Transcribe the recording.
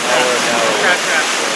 crab trap. Crab trap.